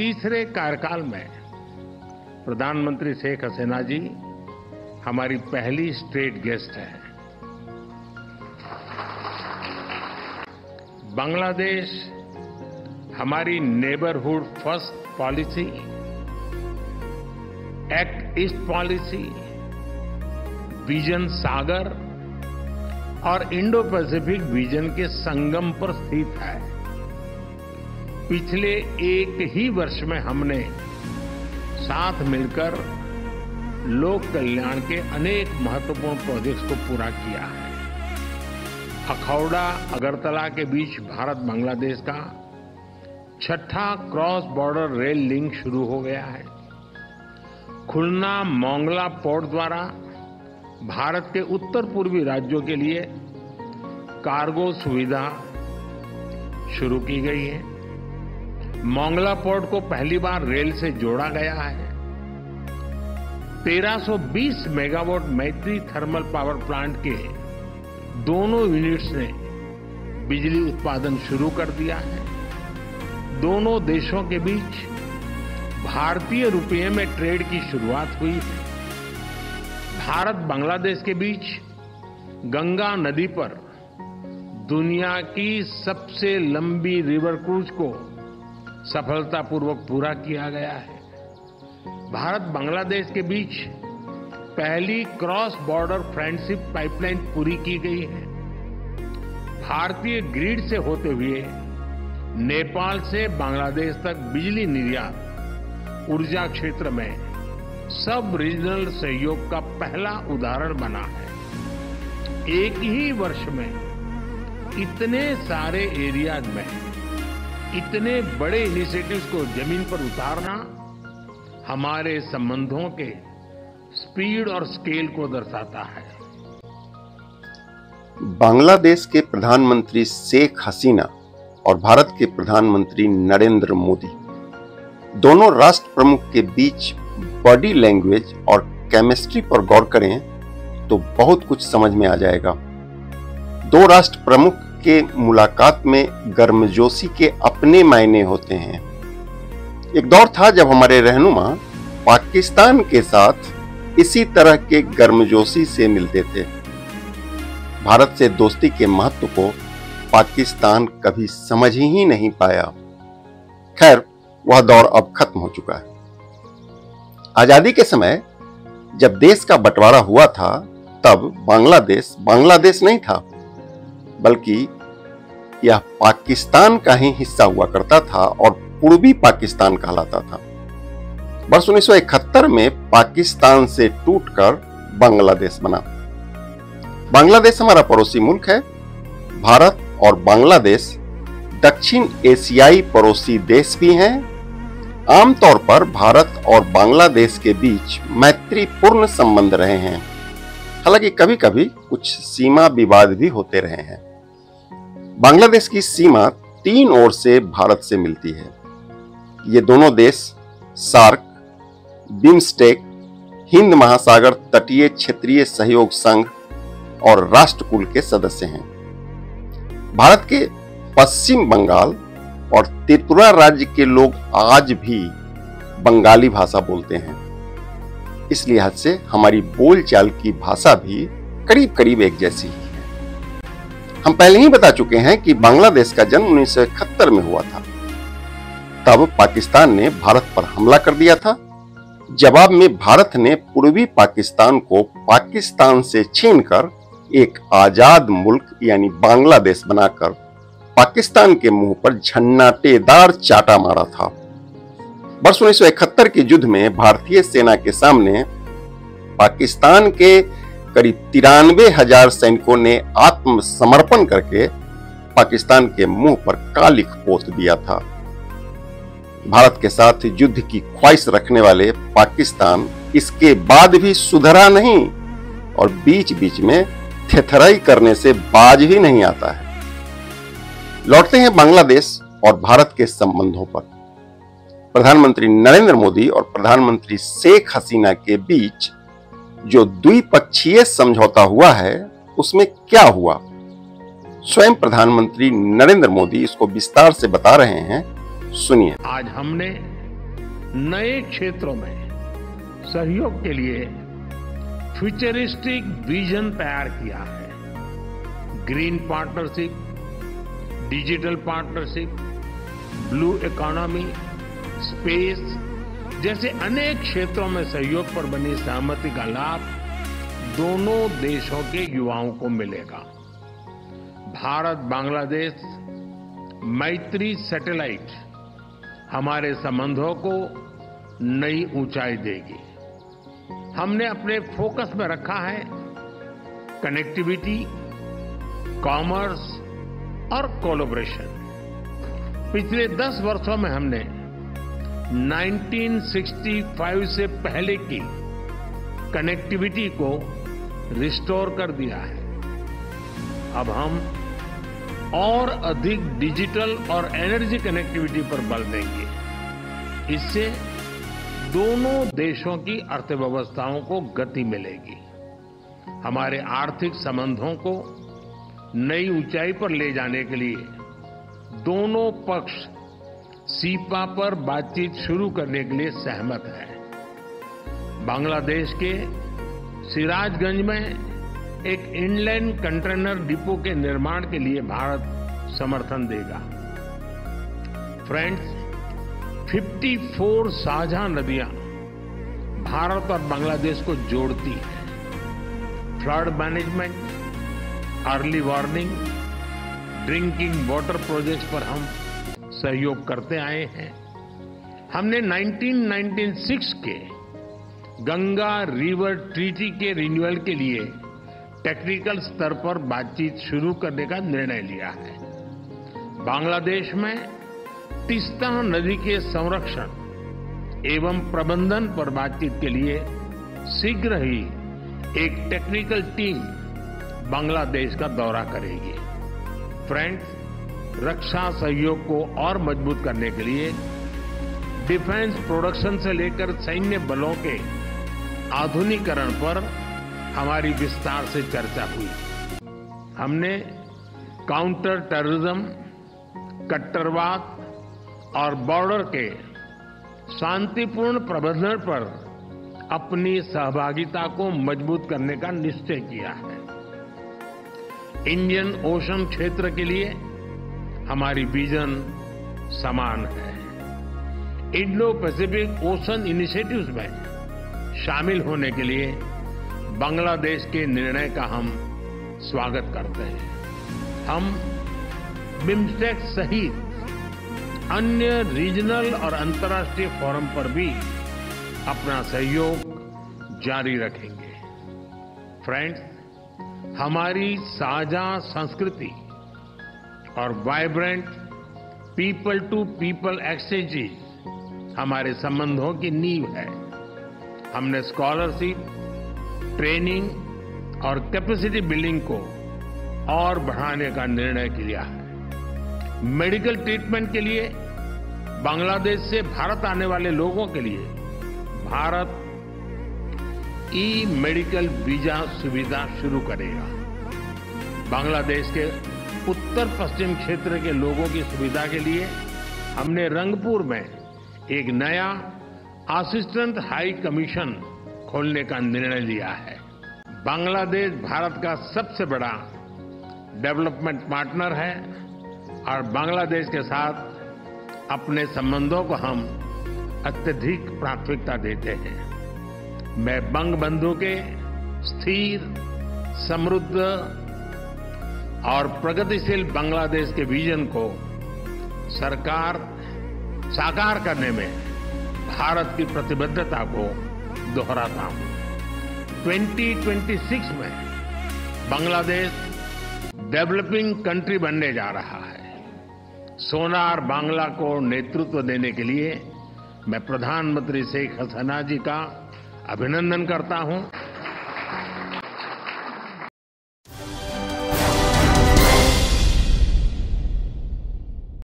तीसरे कार्यकाल में प्रधानमंत्री शेख हसीना जी हमारी पहली स्टेट गेस्ट है। बांग्लादेश हमारी neighbourhood first policy, act east policy, vision Sagar और इंडो पैसिफिक विजन के संगम पर स्थित है। पिछले एक ही वर्ष में हमने साथ मिलकर लोक कल्याण के अनेक महत्वपूर्ण प्रोजेक्ट्स को पूरा किया है। अखौड़ा, अगरतला के बीच भारत बांग्लादेश का छठा क्रॉस बॉर्डर रेल लिंक शुरू हो गया है। खुलना मोंगला पोर्ट द्वारा भारत के उत्तर पूर्वी राज्यों के लिए कार्गो सुविधा शुरू की गई है। मोंगला पोर्ट को पहली बार रेल से जोड़ा गया है। 1320 मेगावाट मैत्री थर्मल पावर प्लांट के दोनों यूनिट्स ने बिजली उत्पादन शुरू कर दिया है। दोनों देशों के बीच भारतीय रुपये में ट्रेड की शुरुआत हुई है। भारत बांग्लादेश के बीच गंगा नदी पर दुनिया की सबसे लंबी रिवर क्रूज को सफलतापूर्वक पूरा किया गया है। भारत बांग्लादेश के बीच पहली क्रॉस बॉर्डर फ्रेंडशिप पाइपलाइन पूरी की गई है। भारतीय ग्रिड से होते हुए नेपाल से बांग्लादेश तक बिजली निर्यात, ऊर्जा क्षेत्र में सब रीजनल सहयोग का पहला उदाहरण बना है। एक ही वर्ष में इतने सारे एरियाज़ में इतने बड़े इनिशिएटिव्स को ज़मीन पर उतारना हमारे संबंधों के स्पीड और स्केल को दर्शाता है। बांग्लादेश के प्रधानमंत्री शेख हसीना और भारत के प्रधानमंत्री नरेंद्र मोदी, दोनों राष्ट्र प्रमुख के बीच बॉडी लैंग्वेज और केमिस्ट्री पर गौर करें तो बहुत कुछ समझ में आ जाएगा। दो राष्ट्र प्रमुख के मुलाकात में गर्मजोशी के अपने मायने होते हैं। एक दौर था जब हमारे रहनुमा पाकिस्तान के साथ इसी तरह के गर्मजोशी से मिलते थे। भारत से दोस्ती के महत्व को पाकिस्तान कभी समझ ही नहीं पाया। खैर, वह दौर अब खत्म हो चुका है। आज़ादी के समय जब देश का बंटवारा हुआ था, तब बांग्लादेश बांग्लादेश नहीं था। बल्कि यह पाकिस्तान का ही हिस्सा हुआ करता था और पूर्वी पाकिस्तान कहलाता था। वर्ष 1971 में पाकिस्तान से टूटकर बांग्लादेश बना। बांग्लादेश हमारा पड़ोसी मुल्क है। भारत और बांग्लादेश दक्षिण एशियाई पड़ोसी देश भी हैं। आमतौर पर भारत और बांग्लादेश के बीच मैत्रीपूर्ण संबंध रहे हैं। हालाँकि कभी कभी कुछ सीमा विवाद भी होते रहे हैं। बांग्लादेश की सीमा तीन ओर से भारत से मिलती है। ये दोनों देश सार्क, बिम्स्टेक, हिंद महासागर तटीय क्षेत्रीय सहयोग संघ और राष्ट्रकुल के सदस्य हैं। भारत के पश्चिम बंगाल और त्रिपुरा राज्य के लोग आज भी बंगाली भाषा बोलते हैं। इस लिहाज से हमारी बोलचाल की भाषा भी करीब करीब एक जैसी है। हम पहले ही बता चुके हैं कि बांग्लादेश का जन्म उन्नीस में हुआ था। तब पाकिस्तान ने भारत पर हमला कर दिया था। जवाब में भारत ने पूर्वी पाकिस्तान को पाकिस्तान से छीनकर एक आज़ाद मुल्क यानी बांग्लादेश बनाकर पाकिस्तान के मुँह पर झन्नाटेदार चाटा मारा था। वर्ष उन्नीस सौ इकहत्तर के युद्ध में भारतीय सेना के सामने पाकिस्तान के करीब तिरानवे हज़ार सैनिकों ने आत्मसमर्पण करके पाकिस्तान के मुँह पर कालिख पोत दिया था। भारत के साथ युद्ध की ख्वाहिश रखने वाले पाकिस्तान इसके बाद भी सुधरा नहीं और बीच बीच में थेथराई करने से बाज ही नहीं आता है। लौटते हैं बांग्लादेश और भारत के संबंधों पर। प्रधानमंत्री नरेंद्र मोदी और प्रधानमंत्री शेख हसीना के बीच जो द्विपक्षीय समझौता हुआ है, उसमें क्या हुआ? स्वयं प्रधानमंत्री नरेंद्र मोदी इसको विस्तार से बता रहे हैं। सुनिए। आज हमने नए क्षेत्रों में सहयोग के लिए फ्यूचरिस्टिक विजन तैयार किया है। Green partnership, digital partnership, blue economy, space जैसे अनेक क्षेत्रों में सहयोग पर बनी सहमति का लाभ दोनों देशों के युवाओं को मिलेगा। भारत, बांग्लादेश, मैत्री सैटेलाइट हमारे संबंधों को नई ऊंचाई देगी। हमने अपने फोकस में रखा है कनेक्टिविटी, कॉमर्स और कोलोब्रेशन। पिछले दस वर्षों में हमने 1965 से पहले की कनेक्टिविटी को रिस्टोर कर दिया है। अब हम और अधिक डिजिटल और एनर्जी कनेक्टिविटी पर बल देंगे। इससे दोनों देशों की अर्थव्यवस्थाओं को गति मिलेगी। हमारे आर्थिक संबंधों को नई ऊंचाई पर ले जाने के लिए दोनों पक्ष सीपा पर बातचीत शुरू करने के लिए सहमत है। बांग्लादेश के सिराजगंज में एक इनलैंड कंटेनर डिपो के निर्माण के लिए भारत समर्थन देगा। फ्रेंड्स 54 साझा नदियाँ भारत और बांग्लादेश को जोड़ती है। Flood management, early warning, drinking water projects पर हम सहयोग करते आए हैं। हमने 1996 के गंगा रिवर ट्रीटी के रिन्यूअल के लिए टेक्निकल स्तर पर बातचीत शुरू करने का निर्णय लिया है। बांग्लादेश में तिस्ता नदी के संरक्षण एवं प्रबंधन पर बातचीत के लिए शीघ्र ही एक टेक्निकल टीम बांग्लादेश का दौरा करेगी। फ्रेंड्स रक्षा सहयोग को और मज़बूत करने के लिए डिफेंस प्रोडक्शन से लेकर सैन्य बलों के आधुनिकरण पर हमारी विस्तार से चर्चा हुई। हमने काउंटर टेररिज्म कट्टरवाद और बॉर्डर के शांतिपूर्ण प्रबंधन पर अपनी सहभागिता को मज़बूत करने का निश्चय किया है। इंडियन ओशन क्षेत्र के लिए हमारी विजन समान है। इंडो पैसिफिक ओशन इनिशिएटिव्स में शामिल होने के लिए बांग्लादेश के निर्णय का हम स्वागत करते हैं। हम बिम्स्टेक सहित अन्य रीजनल और अंतर्राष्ट्रीय फोरम पर भी अपना सहयोग जारी रखेंगे। फ्रेंड्स हमारी साझा संस्कृति और vibrant people to people exchanges हमारे संबंधों की नींव है। हमने स्कॉलरशिप ट्रेनिंग और कैपेसिटी बिल्डिंग को और बढ़ाने का निर्णय किया है। मेडिकल ट्रीटमेंट के लिए बांग्लादेश से भारत आने वाले लोगों के लिए भारत ई मेडिकल वीज़ा सुविधा शुरू करेगा। बांग्लादेश के उत्तर पश्चिम क्षेत्र के लोगों की सुविधा के लिए हमने रंगपुर में एक नया असिस्टेंट हाई कमीशन खोलने का निर्णय लिया है। बांग्लादेश भारत का सबसे बड़ा डेवलपमेंट पार्टनर है और बांग्लादेश के साथ अपने संबंधों को हम अत्यधिक प्राथमिकता देते हैं। मैं बंग बंधु के स्थिर, समृद्ध और प्रगतिशील बांग्लादेश के विजन को सरकार साकार करने में भारत की प्रतिबद्धता को दोहराता हूँ। 2026 में बांग्लादेश डेवलपिंग कंट्री बनने जा रहा है। सोनार बांग्ला को नेतृत्व देने के लिए मैं प्रधानमंत्री शेख हसीना जी का अभिनंदन करता हूँ।